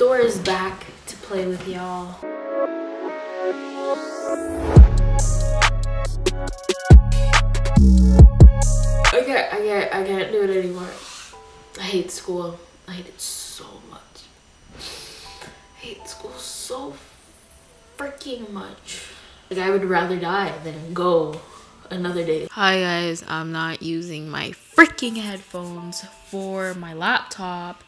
Dora's back to play with y'all. I can't, I can't, I can't do it anymore. I hate school. I hate it so much. I hate school so freaking much. Like I would rather die than go another day. Hi guys, I'm not using my freaking headphones for my laptop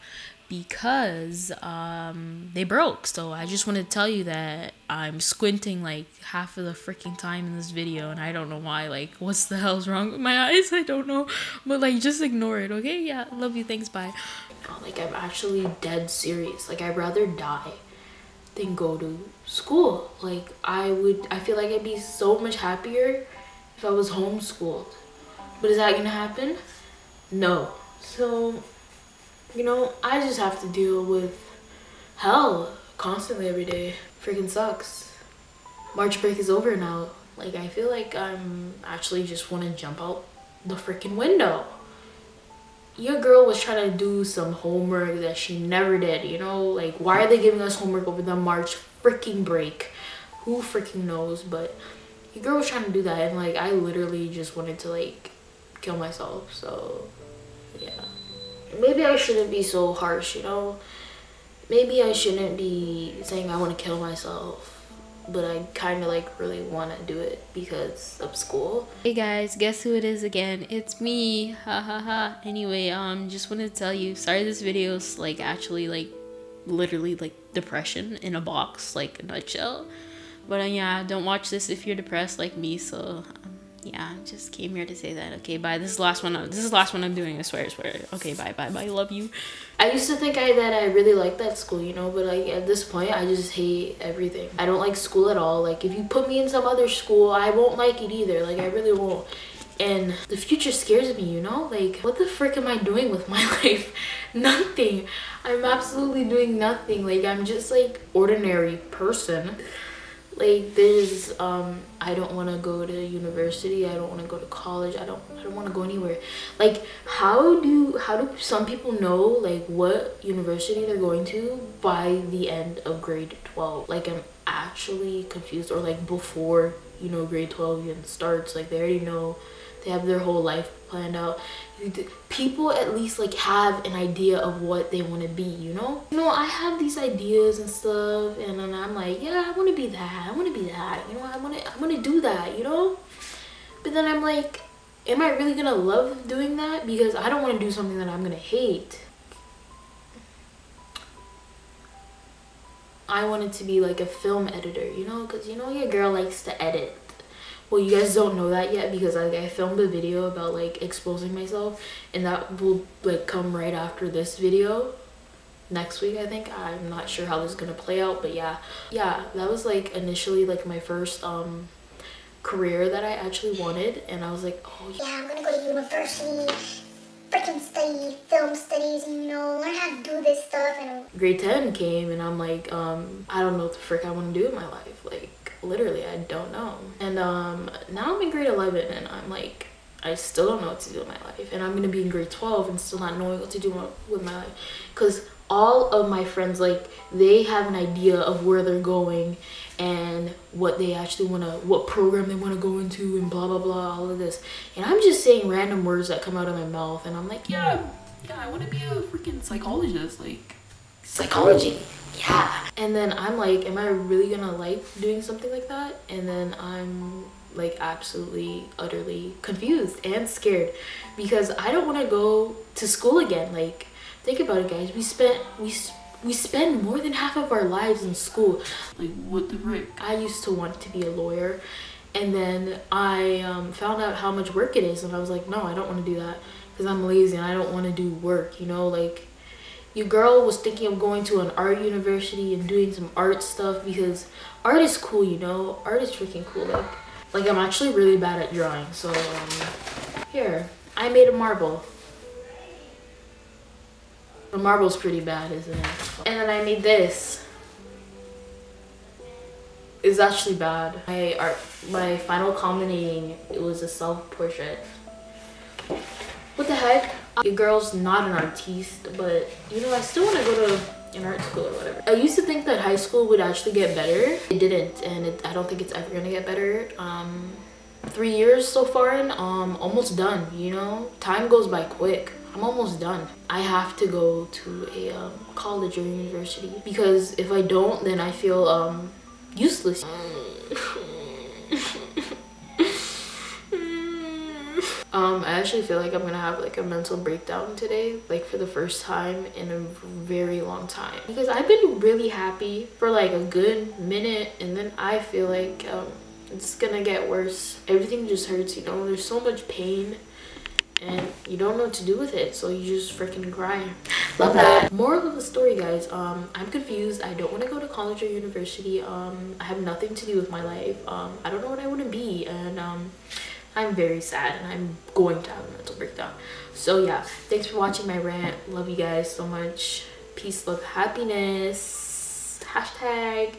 because um, they broke. So I just wanted to tell you that I'm squinting like half of the freaking time in this video and I don't know why. Like, what's the hell's wrong with my eyes? I don't know. But like, just ignore it, okay? Yeah, love you. Thanks, bye. Like, I'm actually dead serious. Like, I'd rather die than go to school. Like, I would, I feel like I'd be so much happier if I was homeschooled. But is that gonna happen? No. So you know, I just have to deal with hell constantly every day. Freaking sucks. March break is over now. Like, I feel like I'm actually just want to jump out the freaking window. Your girl was trying to do some homework that she never did, you know? Like, why are they giving us homework over the March freaking break? Who freaking knows? But your girl was trying to do that, and like, I literally just wanted to, like, kill myself. So, yeah maybe I shouldn't be so harsh, you know? Maybe I shouldn't be saying I want to kill myself but I kind of like really want to do it because of school. Hey guys, guess who it is again? It's me. Ha ha ha. Anyway, um just wanted to tell you, sorry this video's like actually like literally like depression in a box, like a nutshell. But uh, yeah, don't watch this if you're depressed like me, so um, yeah, just came here to say that. Okay, bye. This is the last one. This is the last one I'm doing. I swear, I swear. Okay, bye, bye, bye. Love you. I used to think I that I really liked that school, you know, but like at this point, I just hate everything. I don't like school at all. Like if you put me in some other school, I won't like it either. Like I really won't. And the future scares me, you know? Like, what the frick am I doing with my life? nothing. I'm absolutely doing nothing. Like, I'm just like ordinary person like there's um i don't want to go to university i don't want to go to college i don't i don't want to go anywhere. Like how do how do some people know like what university they're going to by the end of grade 12 like i'm actually confused or like before you know grade 12 even starts like they already know they have their whole life planned out. People at least like have an idea of what they want to be you know? You know i have these ideas and stuff and then i'm like yeah i want to be that i want to be that you know i want to i want to do that you know? But then i'm like am i really gonna love doing that? Because i don't want to do something that i'm gonna hate. I wanted to be like a film editor you know? Because you know your girl likes to edit well you guys don't know that yet because like i filmed a video about like exposing myself and that will like come right after this video. Next week i think. I'm not sure how this is gonna play out but yeah. Yeah that was like initially like my first um career that i actually wanted and i was like oh yeah. I'm gonna go to university freaking study film studies you know learn how to do this stuff and grade 10 came and i'm like um i don't know what the frick i want to do in my life like literally i don't know. And um now i'm in grade 11 and i'm like i still don't know what to do with my life. And i'm gonna be in grade 12 and still not knowing what to do with my life. Because all of my friends like they have an idea of where they're going and what they actually want to what program they want to go into and blah blah blah all of this. And i'm just saying random words that come out of my mouth and i'm like yeah yeah i want to be a freaking psychologist like psychology. Yeah. And then i'm like am i really gonna like doing something like that? And then i'm like absolutely utterly confused and scared because i don't want to go to school again. Like think about it guys. We spent we we spend more than half of our lives in school. Like what the frick? I used to want to be a lawyer. And then i um, found out how much work it is and i was like no i don't want to do that because i'm lazy and i don't want to do work you know? Like your girl was thinking of going to an art university and doing some art stuff because art is cool, you know? Art is freaking cool. Like, like I'm actually really bad at drawing. So, um, here, I made a marble. The marble's pretty bad, isn't it? And then I made this. It's actually bad. My art, my final culminating, it was a self-portrait. What the heck? Your girl's not an artiste, but you know, I still want to go to an art school or whatever. I used to think that high school would actually get better. It didn't, and it, I don't think it's ever gonna get better. Um, three years so far and um, almost done, you know? Time goes by quick. I'm almost done. I have to go to a um, college or university because if I don't, then I feel um, useless. Um, I actually feel like I'm gonna have like a mental breakdown today, like for the first time in a very long time. Because I've been really happy for like a good minute and then I feel like um, it's gonna get worse. Everything just hurts, you know, there's so much pain and you don't know what to do with it so you just freaking cry. Love that. moral of the story guys um i'm confused. I don't want to go to college or university. Um i have nothing to do with my life. Um i don't know what i want to be and um i'm very sad and i'm going to have a mental breakdown. So yeah thanks for watching my rant. Love you guys so much. Peace love happiness. Hashtag